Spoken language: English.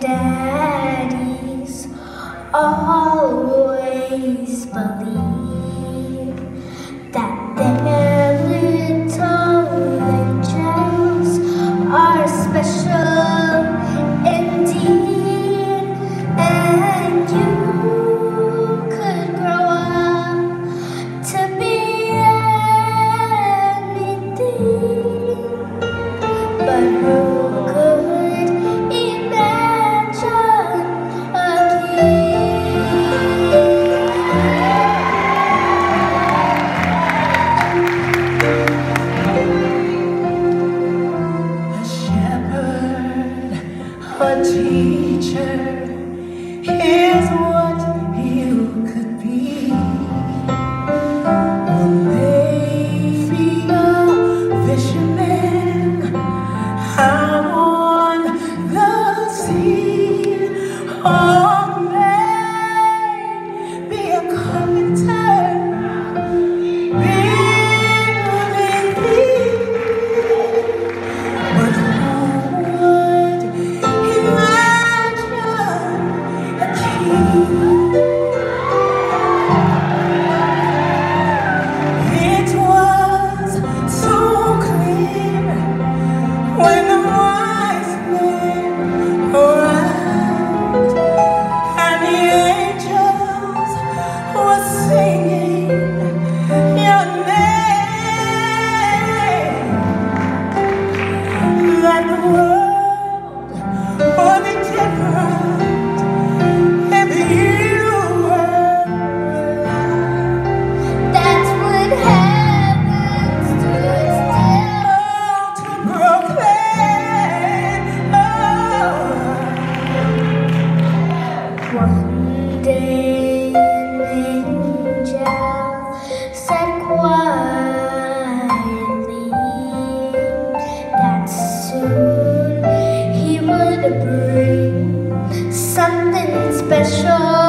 Daddies always believe a teacher, is what you could be. Maybe a fisherman. special.